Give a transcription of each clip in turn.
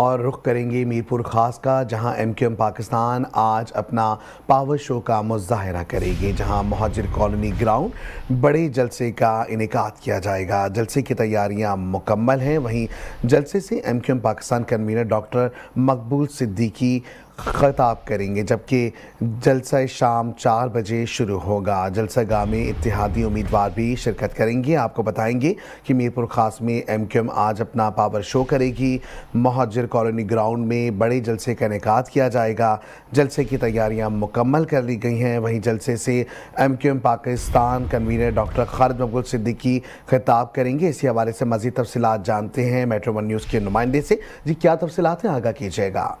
और रुख करेंगे मीरपुर खास का, जहाँ एमक्यूएम क्यू एम पाकिस्तान आज अपना पावर शो का मुजाहरा करेगी, जहाँ महाजिर कॉलोनी ग्राउंड बड़े जलसे का इनका किया जाएगा। जलसे की तैयारियाँ मुकम्मल हैं। वहीं जलसे से MQM Q M Pakistan convener doctor Maqbool Siddiqui खताब करेंगे, जबकि जलसा शाम चार बजे शुरू होगा। जलसा गाह में इतिहादी उम्मीदवार भी शिरकत करेंगे। आपको बताएँगे कि मीरपुर खास में एम क्यू एम आज अपना पावर शो करेगी। महाजर कॉलोनी ग्राउंड में बड़े जलसे का इनका किया जाएगा। जलसे की तैयारियाँ मुकम्मल कर ली गई हैं। वहीं जलसे से M Q M Pakistan convener doctor Khalid Maqbool Siddiqui खिताब करेंगे। इसी हवाले से मजीद तफसीत जानते हैं। मेट्रो वन न्यूज़ के नुमाइंदे से। जी, क्या तफसीत हैं? आगाह कीजिएगा।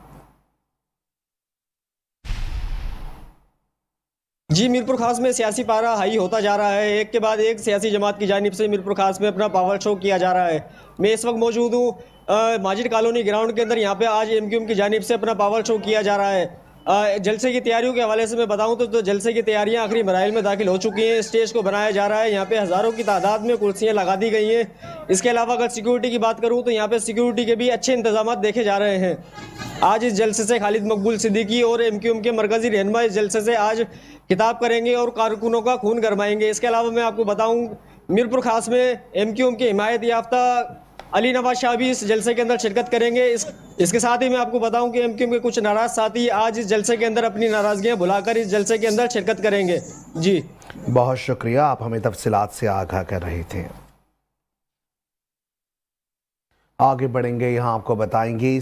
जी मीरपुर खास में सियासी पारा हाई होता जा रहा है। एक के बाद एक सियासी जमात की जानब से मीरपुर खास में अपना पावर शो किया जा रहा है। मैं इस वक्त मौजूद हूँ माजिद कॉलोनी ग्राउंड के अंदर। यहाँ पे आज एम की जानब से अपना पावर शो किया जा रहा है। जलसे की तैयारियों के हवाले से मैं बताऊँ तो, तो जलसे की तैयारियाँ आखिरी मराइल में दाखिल हो चुकी हैं। स्टेज को बनाया जा रहा है। यहाँ पे हज़ारों की तादाद में कुर्सियाँ लगा दी गई हैं। इसके अलावा अगर सिक्योरिटी की बात करूँ तो यहाँ पे सिक्योरिटी के भी अच्छे इंतज़ाम देखे जा रहे हैं। आज इस जलसे से खालिद मकबूल सिद्दीकी और एम क्यू एम के मरकज़ी रहनमा इस जलसे से आज किताब करेंगे और कारकुनों का खून गरमाएँगे। इसके अलावा मैं आपको बताऊँ, मीरपुर खास में एम क्यू एम के हिमायत याफ्ता, अली नवाज़ शाह भी इस जलसे के अंदर शिरकत करेंगे। इस, इसके साथ ही मैं आपको बताऊँ कि एम के कुछ नाराज़ साथी आज इस जलसे के अंदर अपनी नाराजगियाँ भुलाकर इस जलसे के अंदर शिरकत करेंगे। जी। बहुत शुक्रिया, आप हमें तफसीत से आगाह कर रहे थे। आगे बढ़ेंगे, यहाँ आपको बताएँगे